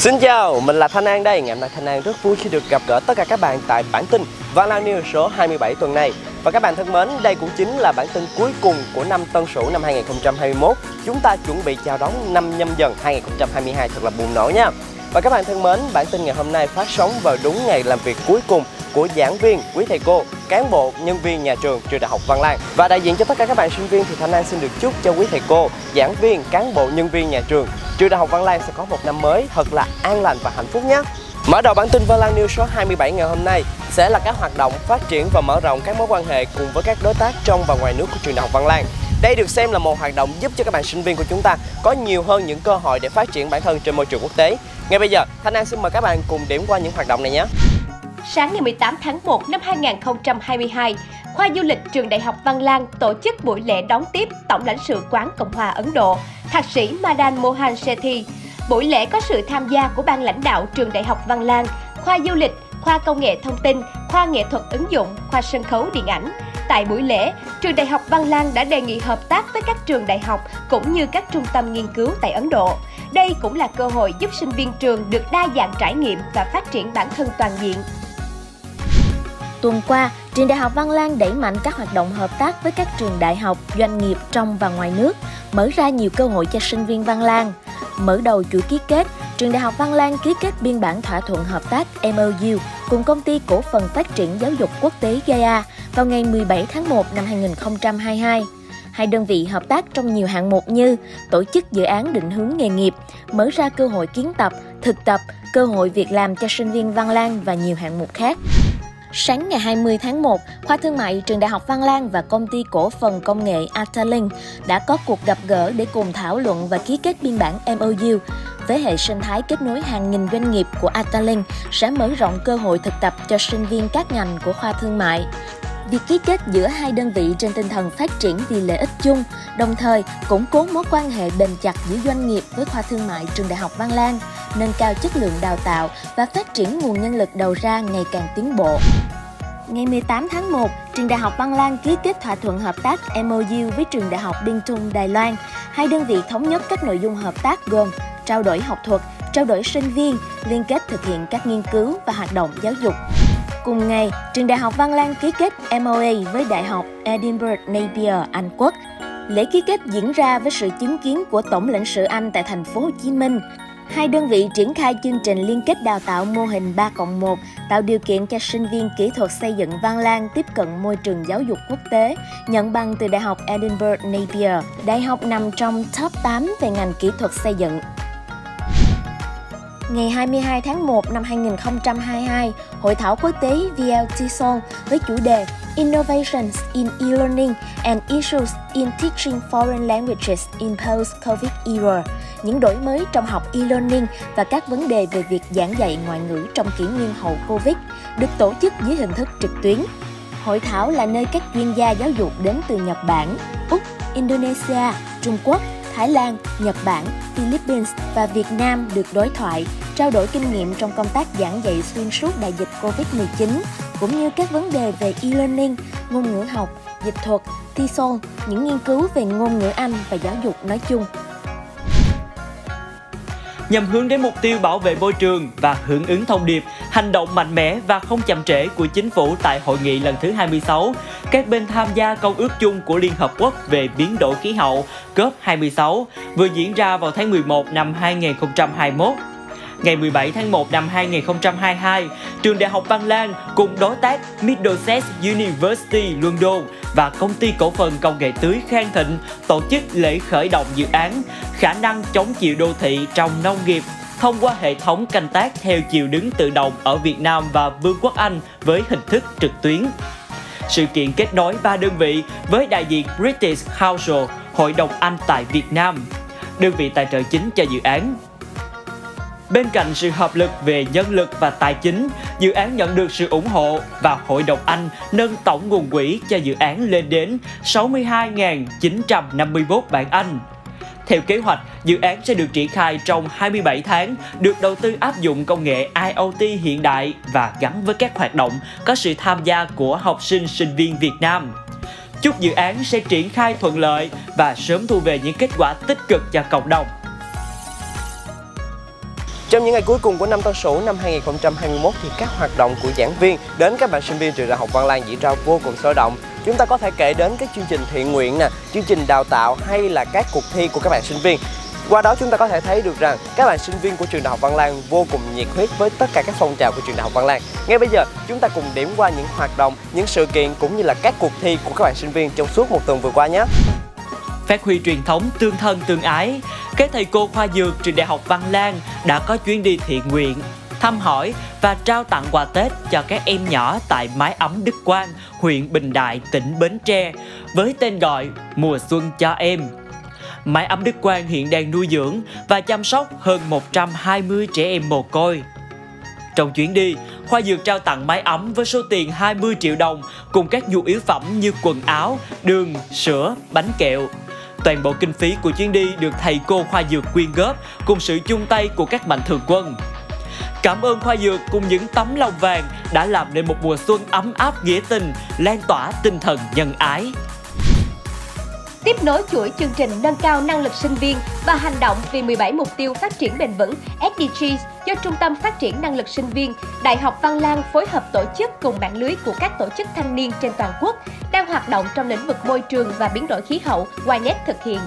Xin chào, mình là Thanh An đây. Ngày hôm nay Thanh An rất vui khi được gặp gỡ tất cả các bạn tại bản tin vâng Văn Lang News số 27 tuần này. Và các bạn thân mến, đây cũng chính là bản tin cuối cùng của năm Tân Sửu năm 2021. Chúng ta chuẩn bị chào đón năm nhâm dần 2022 thật là buồn nổ nha. Và các bạn thân mến, bản tin ngày hôm nay phát sóng vào đúng ngày làm việc cuối cùng của giảng viên, quý thầy cô, cán bộ, nhân viên nhà trường trường Đại học Văn Lang. Và đại diện cho tất cả các bạn sinh viên thì Thanh An xin được chúc cho quý thầy cô, giảng viên, cán bộ, nhân viên nhà trường trường Đại học Văn Lang sẽ có một năm mới thật là an lành và hạnh phúc nhé. Mở đầu bản tin Văn Lang News số 27 ngày hôm nay sẽ là các hoạt động phát triển và mở rộng các mối quan hệ cùng với các đối tác trong và ngoài nước của trường Đại học Văn Lang. Đây được xem là một hoạt động giúp cho các bạn sinh viên của chúng ta có nhiều hơn những cơ hội để phát triển bản thân trên môi trường quốc tế. Ngay bây giờ, Thanh An xin mời các bạn cùng điểm qua những hoạt động này nhé. Sáng ngày 18 tháng 1 năm 2022, Khoa Du lịch Trường Đại học Văn Lang tổ chức buổi lễ đón tiếp Tổng lãnh sự quán Cộng hòa Ấn Độ, Thạc sĩ Madan Mohan Sethi. Buổi lễ có sự tham gia của ban lãnh đạo Trường Đại học Văn Lang, Khoa Du lịch, Khoa Công nghệ Thông tin, Khoa Nghệ thuật ứng dụng, Khoa Sân khấu Điện ảnh. Tại buổi lễ, Trường Đại học Văn Lang đã đề nghị hợp tác với các trường đại học cũng như các trung tâm nghiên cứu tại Ấn Độ. Đây cũng là cơ hội giúp sinh viên trường được đa dạng trải nghiệm và phát triển bản thân toàn diện. Tuần qua, Trường Đại học Văn Lang đẩy mạnh các hoạt động hợp tác với các trường đại học, doanh nghiệp trong và ngoài nước, mở ra nhiều cơ hội cho sinh viên Văn Lang. Mở đầu chuỗi ký kết, Trường Đại học Văn Lang ký kết biên bản thỏa thuận hợp tác MOU cùng công ty cổ phần phát triển giáo dục quốc tế Gaia vào ngày 17 tháng 1 năm 2022. Hai đơn vị hợp tác trong nhiều hạng mục như tổ chức dự án định hướng nghề nghiệp, mở ra cơ hội kiến tập, thực tập, cơ hội việc làm cho sinh viên Văn Lang và nhiều hạng mục khác. Sáng ngày 20 tháng 1, Khoa Thương mại Trường Đại học Văn Lang và công ty cổ phần công nghệ Atalink đã có cuộc gặp gỡ để cùng thảo luận và ký kết biên bản MOU. Với hệ sinh thái kết nối hàng nghìn doanh nghiệp của Atalink sẽ mở rộng cơ hội thực tập cho sinh viên các ngành của khoa thương mại. Việc ký kết giữa hai đơn vị trên tinh thần phát triển vì lợi ích chung, đồng thời củng cố mối quan hệ bền chặt giữa doanh nghiệp với khoa thương mại trường Đại học Văn Lang, nâng cao chất lượng đào tạo và phát triển nguồn nhân lực đầu ra ngày càng tiến bộ. Ngày 18 tháng 1, Trường Đại học Văn Lang ký kết thỏa thuận hợp tác MOU với Trường Đại học Biên Trung Đài Loan. Hai đơn vị thống nhất các nội dung hợp tác gồm trao đổi học thuật, trao đổi sinh viên, liên kết thực hiện các nghiên cứu và hoạt động giáo dục. Cùng ngày, Trường Đại học Văn Lang ký kết MOA với Đại học Edinburgh Napier, Anh Quốc. Lễ ký kết diễn ra với sự chứng kiến của Tổng lãnh sự Anh tại thành phố Hồ Chí Minh. Hai đơn vị triển khai chương trình liên kết đào tạo mô hình 3 cộng 1, tạo điều kiện cho sinh viên kỹ thuật xây dựng Văn Lang tiếp cận môi trường giáo dục quốc tế, nhận bằng từ Đại học Edinburgh Napier. Đại học nằm trong top 8 về ngành kỹ thuật xây dựng. Ngày 22 tháng 1 năm 2022, Hội thảo quốc tế VLT với chủ đề Innovations in E-Learning and Issues in Teaching Foreign Languages in Post-COVID Era những đổi mới trong học e-learning và các vấn đề về việc giảng dạy ngoại ngữ trong kỷ nguyên hậu Covid được tổ chức dưới hình thức trực tuyến. Hội thảo là nơi các chuyên gia giáo dục đến từ Nhật Bản, Úc, Indonesia, Trung Quốc, Thái Lan, Nhật Bản, Philippines và Việt Nam được đối thoại, trao đổi kinh nghiệm trong công tác giảng dạy xuyên suốt đại dịch Covid-19, cũng như các vấn đề về e-learning, ngôn ngữ học, dịch thuật, TESOL, những nghiên cứu về ngôn ngữ Anh và giáo dục nói chung nhằm hướng đến mục tiêu bảo vệ môi trường và hưởng ứng thông điệp, hành động mạnh mẽ và không chậm trễ của chính phủ tại hội nghị lần thứ 26. Các bên tham gia công ước chung của Liên Hợp Quốc về biến đổi khí hậu COP26 vừa diễn ra vào tháng 11 năm 2021 Ngày 17 tháng 1 năm 2022, trường Đại học Văn Lang cùng đối tác Middlesex University London và công ty cổ phần công nghệ tưới Khang Thịnh tổ chức lễ khởi động dự án khả năng chống chịu đô thị trong nông nghiệp thông qua hệ thống canh tác theo chiều đứng tự động ở Việt Nam và Vương quốc Anh với hình thức trực tuyến. Sự kiện kết nối ba đơn vị với đại diện British Council, Hội đồng Anh tại Việt Nam. Đơn vị tài trợ chính cho dự án Bên cạnh sự hợp lực về nhân lực và tài chính, dự án nhận được sự ủng hộ và Hội đồng Anh nâng tổng nguồn quỹ cho dự án lên đến 62.954 bảng Anh. Theo kế hoạch, dự án sẽ được triển khai trong 27 tháng, được đầu tư áp dụng công nghệ IoT hiện đại và gắn với các hoạt động có sự tham gia của học sinh sinh viên Việt Nam. Chúc dự án sẽ triển khai thuận lợi và sớm thu về những kết quả tích cực cho cộng đồng. Trong những ngày cuối cùng của năm Tân Sửu năm 2021 thì các hoạt động của giảng viên đến các bạn sinh viên trường Đại học Văn Lang diễn ra vô cùng sôi động. Chúng ta có thể kể đến các chương trình thiện nguyện nè, chương trình đào tạo hay là các cuộc thi của các bạn sinh viên. Qua đó chúng ta có thể thấy được rằng các bạn sinh viên của trường Đại học Văn Lang vô cùng nhiệt huyết với tất cả các phong trào của trường Đại học Văn Lang. Ngay bây giờ chúng ta cùng điểm qua những hoạt động, những sự kiện cũng như là các cuộc thi của các bạn sinh viên trong suốt một tuần vừa qua nhé. Phát huy truyền thống tương thân tương ái, các thầy cô khoa dược trường Đại học Văn Lang đã có chuyến đi thiện nguyện, thăm hỏi và trao tặng quà Tết cho các em nhỏ tại mái ấm Đức Quang, huyện Bình Đại, tỉnh Bến Tre với tên gọi Mùa Xuân cho em. Mái ấm Đức Quang hiện đang nuôi dưỡng và chăm sóc hơn 120 trẻ em mồ côi. Trong chuyến đi, Khoa Dược trao tặng mái ấm với số tiền 20 triệu đồng cùng các nhu yếu phẩm như quần áo, đường, sữa, bánh kẹo. Toàn bộ kinh phí của chuyến đi được thầy cô Khoa Dược quyên góp cùng sự chung tay của các mạnh thường quân. Cảm ơn Khoa Dược cùng những tấm lòng vàng đã làm nên một mùa xuân ấm áp nghĩa tình, lan tỏa tinh thần nhân ái. Tiếp nối chuỗi chương trình nâng cao năng lực sinh viên và hành động vì 17 mục tiêu phát triển bền vững SDGs do Trung tâm Phát triển Năng lực Sinh viên, Đại học Văn Lang phối hợp tổ chức cùng mạng lưới của các tổ chức thanh niên trên toàn quốc đang hoạt động trong lĩnh vực môi trường và biến đổi khí hậu YNET thực hiện.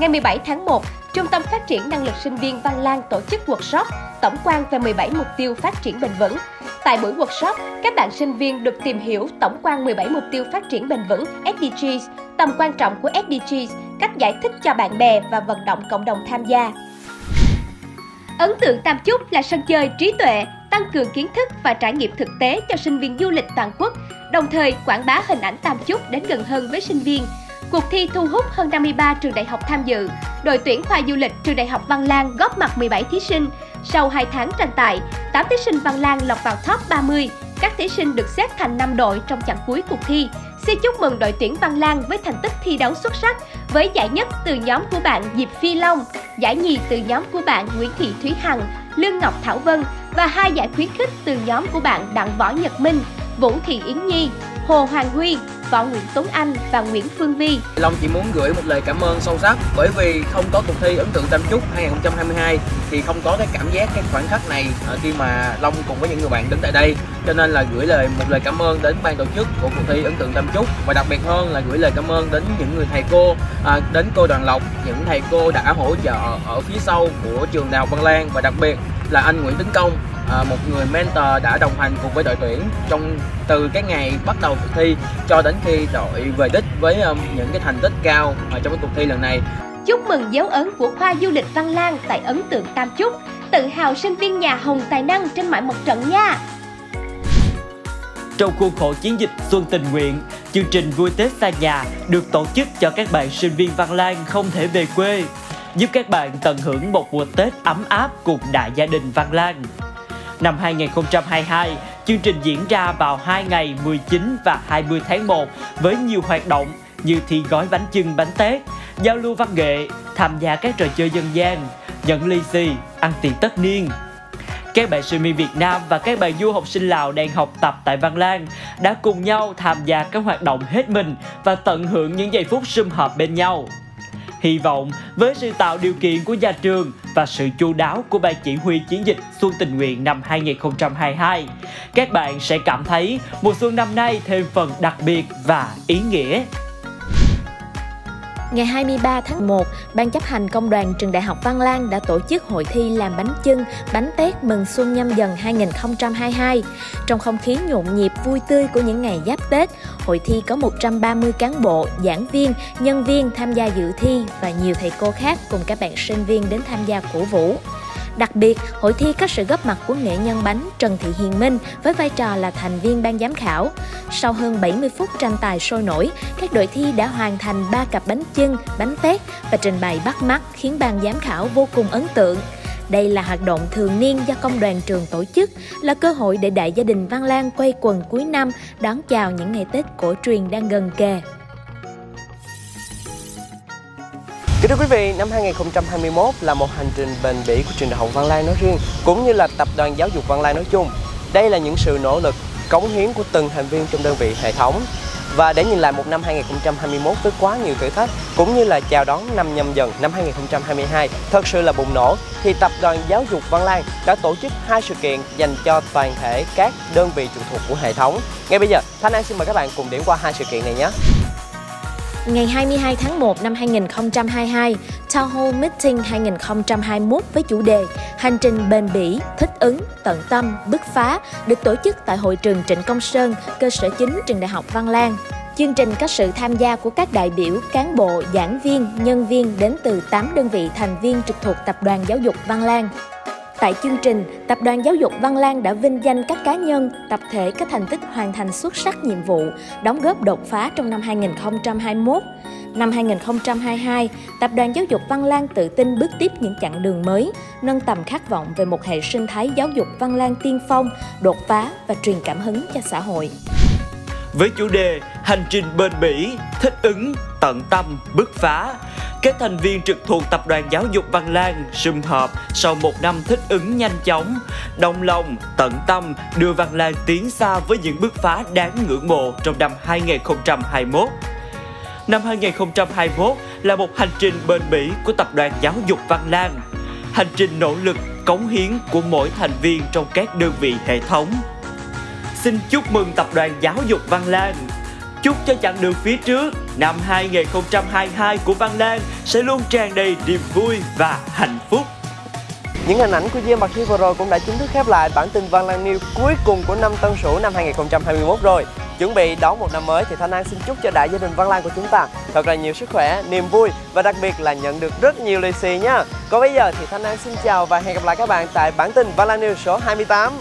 Ngày 17 tháng 1, Trung tâm Phát triển Năng lực Sinh viên Văn Lang tổ chức workshop tổng quan về 17 mục tiêu phát triển bền vững. Tại buổi workshop, các bạn sinh viên được tìm hiểu tổng quan 17 mục tiêu phát triển bền vững SDGs, tầm quan trọng của SDGs, cách giải thích cho bạn bè và vận động cộng đồng tham gia. Ấn tượng Tam Chúc là sân chơi trí tuệ, tăng cường kiến thức và trải nghiệm thực tế cho sinh viên du lịch toàn quốc, đồng thời quảng bá hình ảnh Tam Chúc đến gần hơn với sinh viên. Cuộc thi thu hút hơn 53 trường đại học tham dự. Đội tuyển khoa du lịch trường đại học Văn Lang góp mặt 17 thí sinh. Sau 2 tháng tranh tài, 8 thí sinh Văn Lang lọt vào top 30. Các thí sinh được xếp thành 5 đội trong chặng cuối cuộc thi. Xin chúc mừng đội tuyển Văn Lang với thành tích thi đấu xuất sắc với giải nhất từ nhóm của bạn Diệp Phi Long, giải nhì từ nhóm của bạn Nguyễn Thị Thúy Hằng, Lương Ngọc Thảo Vân và hai giải khuyến khích từ nhóm của bạn Đặng Võ Nhật Minh, Vũ Thị Yến Nhi, Hồ Hoàng Huy, Võ Nguyễn Tuấn Anh và Nguyễn Phương Vi. Long chỉ muốn gửi một lời cảm ơn sâu sắc bởi vì không có cuộc thi ấn tượng Tam Trúc 2022 thì không có cái cảm giác cái khoảnh khắc này ờ, khi mà Long cùng với những người bạn đứng tại đây cho nên là gửi lời một lời cảm ơn đến ban tổ chức của cuộc thi ấn tượng Tam Trúc và đặc biệt hơn là gửi lời cảm ơn đến những người thầy cô à, đến cô Đoàn Lộc những thầy cô đã hỗ trợ ở phía sau của trường Đại học Văn Lan và đặc biệt là anh Nguyễn Tấn Công à, một người mentor đã đồng hành cùng với đội tuyển trong từ cái ngày bắt đầu cuộc thi cho đến khi đội về đích với um, những cái thành tích cao ở trong cái cuộc thi lần này. Chúc mừng dấu ấn của khoa du lịch Văn Lang tại ấn tượng Tam Chúc, tự hào sinh viên nhà Hồng tài năng trên mọi mặt trận nha. Trong khuôn khổ chiến dịch Xuân Tình Nguyện, chương trình Vui Tết xa nhà được tổ chức cho các bạn sinh viên Văn Lang không thể về quê, giúp các bạn tận hưởng một mùa Tết ấm áp cùng đại gia đình Văn Lang. Năm 2022, chương trình diễn ra vào 2 ngày 19 và 20 tháng 1 với nhiều hoạt động như thi gói bánh chưng bánh tét, giao lưu văn nghệ, tham gia các trò chơi dân gian, nhận ly xì, ăn tiền tất niên. Các bạn sinh viên Việt Nam và các bạn du học sinh Lào đang học tập tại Văn Lang đã cùng nhau tham gia các hoạt động hết mình và tận hưởng những giây phút sum họp bên nhau. Hy vọng với sự tạo điều kiện của nhà trường và sự chu đáo của ban chỉ huy chiến dịch Xuân Tình Nguyện năm 2022, các bạn sẽ cảm thấy mùa xuân năm nay thêm phần đặc biệt và ý nghĩa. Ngày 23 tháng 1, Ban chấp hành Công đoàn Trường Đại học Văn Lang đã tổ chức hội thi làm bánh chưng, bánh tét mừng xuân nhâm dần 2022. Trong không khí nhộn nhịp vui tươi của những ngày giáp Tết, hội thi có 130 cán bộ, giảng viên, nhân viên tham gia dự thi và nhiều thầy cô khác cùng các bạn sinh viên đến tham gia cổ vũ. Đặc biệt, hội thi có sự góp mặt của nghệ nhân bánh Trần Thị Hiền Minh với vai trò là thành viên ban giám khảo. Sau hơn 70 phút tranh tài sôi nổi, các đội thi đã hoàn thành 3 cặp bánh chưng, bánh tét và trình bày bắt mắt khiến ban giám khảo vô cùng ấn tượng. Đây là hoạt động thường niên do công đoàn trường tổ chức, là cơ hội để đại gia đình Văn Lang quay quần cuối năm đón chào những ngày Tết cổ truyền đang gần kề. Thưa quý vị, năm 2021 là một hành trình bền bỉ của trường Đại học Văn Lang nói riêng, cũng như là tập đoàn giáo dục Văn Lang nói chung. Đây là những sự nỗ lực, cống hiến của từng thành viên trong đơn vị hệ thống. Và để nhìn lại một năm 2021 với quá nhiều thử thách cũng như là chào đón năm nhâm dần năm 2022 thật sự là bùng nổ thì tập đoàn giáo dục Văn Lang đã tổ chức hai sự kiện dành cho toàn thể các đơn vị trực thuộc của hệ thống. Ngay bây giờ, Thanh An xin mời các bạn cùng điểm qua hai sự kiện này nhé. Ngày 22 tháng 1 năm 2022, Town Hall Meeting 2021 với chủ đề Hành trình bền bỉ, thích ứng, tận tâm, bứt phá được tổ chức tại hội trường Trịnh Công Sơn, cơ sở chính trường Đại học Văn Lang. Chương trình có sự tham gia của các đại biểu, cán bộ, giảng viên, nhân viên đến từ 8 đơn vị thành viên trực thuộc Tập đoàn Giáo dục Văn Lang. Tại chương trình, Tập đoàn Giáo dục Văn Lang đã vinh danh các cá nhân, tập thể có thành tích hoàn thành xuất sắc nhiệm vụ, đóng góp đột phá trong năm 2021. Năm 2022, Tập đoàn Giáo dục Văn Lang tự tin bước tiếp những chặng đường mới, nâng tầm khát vọng về một hệ sinh thái giáo dục Văn Lang tiên phong, đột phá và truyền cảm hứng cho xã hội. Với chủ đề Hành trình bền bỉ, thích ứng, tận tâm, bứt phá, các thành viên trực thuộc Tập đoàn Giáo dục Văn Lang sum họp sau một năm thích ứng nhanh chóng, đồng lòng, tận tâm đưa Văn Lang tiến xa với những bước phá đáng ngưỡng mộ trong năm 2021. Năm 2021 là một hành trình bền bỉ của Tập đoàn Giáo dục Văn Lang. Hành trình nỗ lực, cống hiến của mỗi thành viên trong các đơn vị hệ thống. Xin chúc mừng Tập đoàn Giáo dục Văn Lang Chúc cho chặng đường phía trước năm 2022 của Văn Lan sẽ luôn tràn đầy niềm vui và hạnh phúc. Những hình ảnh của Diêm Bạc Thi vừa rồi cũng đã chính thức khép lại bản tin Văn Lan News cuối cùng của năm Tân Sửu năm 2021 rồi. Chuẩn bị đón một năm mới thì Thanh An xin chúc cho đại gia đình Văn Lan của chúng ta thật là nhiều sức khỏe, niềm vui và đặc biệt là nhận được rất nhiều lì xì nha. Còn bây giờ thì Thanh An xin chào và hẹn gặp lại các bạn tại bản tin Văn Lan News số 28.